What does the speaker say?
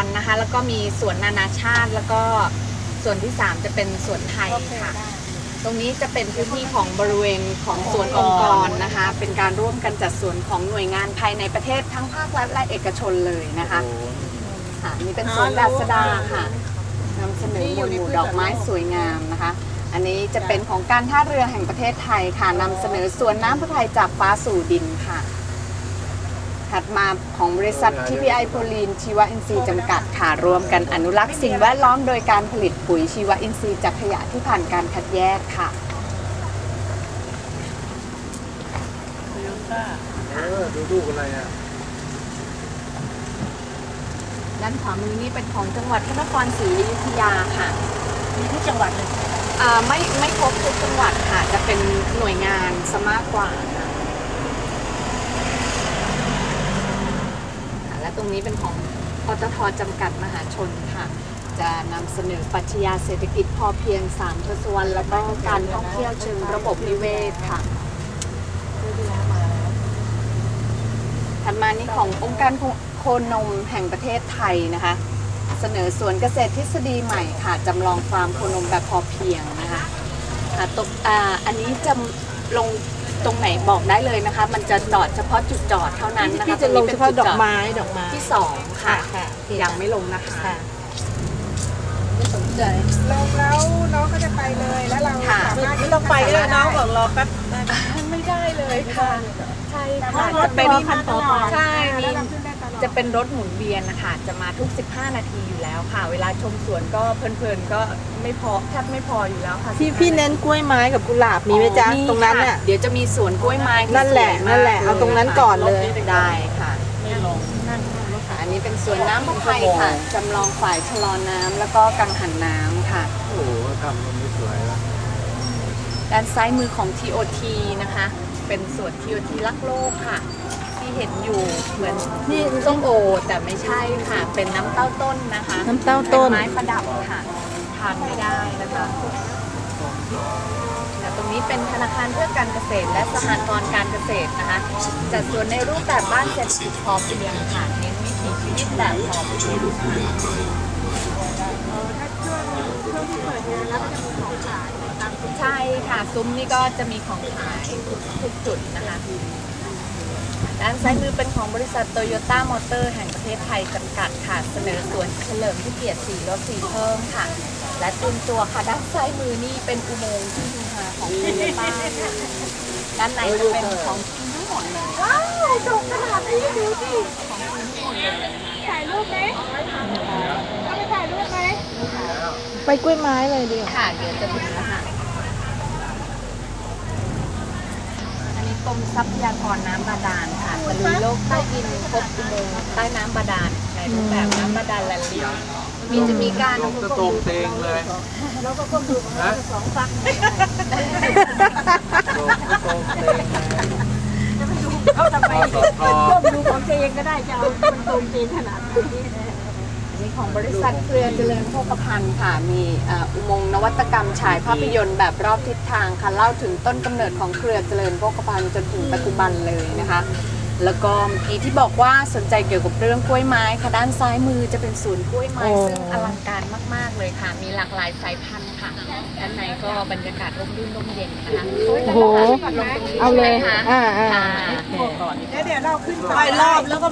รนะคะ แล้วก็มีสวนนานาชาติ แล้วก็ส่วนที่ 3 จะเป็นสวนไทยค่ะ ตรงนี้จะเป็นพื้นที่ของบริเวณของสวนองค์กรนะคะ เป็นการร่วมกันจัดสวนของหน่วยงานภายในประเทศทั้งภาครัฐและเอกชนเลยนะคะค่ะนี่เป็นสวนดาสดาค่ะนำเสนอหมวดหมู่ดอกไม้สวยงามนะคะ อันนี้จะเป็นของการท่าเรือแห่งประเทศไทยค่ะนำเสนอสวนน้ำพระทัยจากฟ้าสู่ดินค่ะ ถัดมาของบริษัท TPI โพลีนชีวอินทรีย์จำกัดค่ะรวมกันอนุรักษ์สิ่งแวดล้อมโดยการผลิตปุ๋ยชีวอินทรีย์จากขยะที่ผ่านการคัดแยกค่ะเออดูดูอะไรอะด้านขวามือนี่เป็นของจังหวัดพระนครศรีอยุธยาค่ะมีทุกจังหวัดเลยอ่าไม่ไม่ครบทุกจังหวัดค่ะจะเป็นหน่วยงานซะมากกว่าค่ะค่ะ และ ตรงนี้เป็นของปตทจำกัดมหาชนค่ะ จะนำเสนอปรัชญาเศรษฐกิจพอเพียง3ทศวรรษแล้วก็การท่องเที่ยวเชิงระบบนิเวศค่ะ ถัดมานี่ขององค์การโคนมแห่งประเทศไทยนะคะ เสนอสวนเกษตรทฤษฎีใหม่ค่ะจำลองฟาร์มโคนมแบบพอเพียงนะคะตกออันนี้จะลง ตรงไหนบอกได้เลยนะคะ มันจะจอดเฉพาะจุดจอดเท่านั้นนะคะพี่จะลงเฉพาะดอกไม้ตรงนี้ดอกไม้เป็นจุดจอดที่สองค่ะค่ะยังไม่ลงนะคะค่ะไม่สนใจลงแล้วน้องก็จะไปเลยแล้วเราค่ะสามารถไม่ต้องไปก็ได้น้องบอกรอแป๊บได้ไหมไม่ได้เลยค่ะใช่ค่ะรถจะเป็นรอคันต่อไปใช่มี แล้วเราขึ้นได้ตลอดจะเป็นรถหมุนเวียนนะคะจะมาทุก 15 นาทีอยู่แล้วค่ะ เวลาชมสวนก็เพลินๆก็ไม่พอแทบไม่พออยู่แล้วค่ะพี่15พี่เน้นกล้วยไม้กับกุหลาบมีไหมจ๊ะอ๋อตรงนั้นค่ะน่ะเดี๋ยวจะมีสวนกล้วยไม้ที่นั่นแหละสวยมากนั่นแหละเอาตรงนั้นก่อนเลยได้ค่ะไม่ลงค่ะอันนี้เป็นสวนน้ำพระไทยค่ะจำลองฝ่ายชะลอน้ำแล้วก็กังหันน้ำค่ะโอ้โหทำตรงนี้สวยว่ะด้านซ้ายมือของ TOT นะคะ เป็นสวน TOT รักโลกค่ะที่ เห็นอยู่เหมือนนี่ส้มโอแต่ไม่ใช่ค่ะ เป็นน้ำเต้าต้นนะคะน้ำเต้าต้นเป็นไม้ประดับค่ะทานไม่ได้นะคะแต่ตรงนี้เป็นธนาคารเพื่อการเกษตร และสหกรณ์การเกษตรนะคะ จัดสวนในรูปแบบบ้านเศรษฐกิจพอเพียงค่ะเน้นวิถีชีวิตแบบพอเพียงถ้าช่วงช่วงที่เปิดงานแล้วก็จะมีของขายตามซุ้มใช่ค่ะซุ้มนี่ก็จะมีของขายทุกจุดนะคะ ด้านซ้ายมือเป็นของบริษัทโตโยต้ามอเตอร์แห่งประเทศไทยจำกัดค่ะ เสนอสวนเฉลิมพระเกียรติสีลดสีเพิ่มค่ะ และตุนตัวค่ะ ด้านซ้ายมือนี่เป็นอุโมงค์ที่ดูฮาของโตโยต้าด้านในจะเป็นของจริงทั้งหมดเลยว้าวถูกขนาดนี้ดูสิถ่ายรูปไหมเอาไปถ่ายรูปไหมไปกล้วยไม้เลยดีกว่าค่ะ เดี๋ยวจะถึงแล้วค่ะ อันนี้ก รมทรัพยากรน้ำบาดาลค่ะตะลุยโลกใต้ดินพบอุโมงค์ใต้น้ำบาดาลในรูปแบบน้ำบาดาลแลนด์ลิงมีจะมีการลงตะตรงเตงเลยแล้วก็ก้มดูของเราสองฟังลงตะตรงเตงเลยเขาทำไมพอสอก้มดูของตัวเองก็ได้จะเอามันตรงจริงขนาดนี้ อันนี้ของบริษัทเครือเจริญโภคภัณฑ์ค่ะ มีเอ่ออุโมงค์นวัตกรรมฉายภาพยนตร์แบบรอบทิศทางค่ะเล่าถึงต้นกำเนิดของเครือเจริญโภคภัณฑ์จนถึงปัจจุบันเลยนะคะ แล้วก็เมื่อกี้ที่บอกว่าสนใจเกี่ยวกับเรื่องกล้วยไม้ค่ะด้านซ้ายมือจะเป็นศูนย์กล้วยไม้โอ้ซึ่งอลังการมาก ๆเลยค่ะ มีหลากหลายสายพันธุ์ค่ะด้านในก็บรรยากาศร่มรื่นร่มเย็นนะคะโอ้โหลงตรงนี้เอาเลยใช่ไหมคะอ่าอ่าค่ะแล้วเดี๋ยวเราขึ้นไปรอบแล้วก็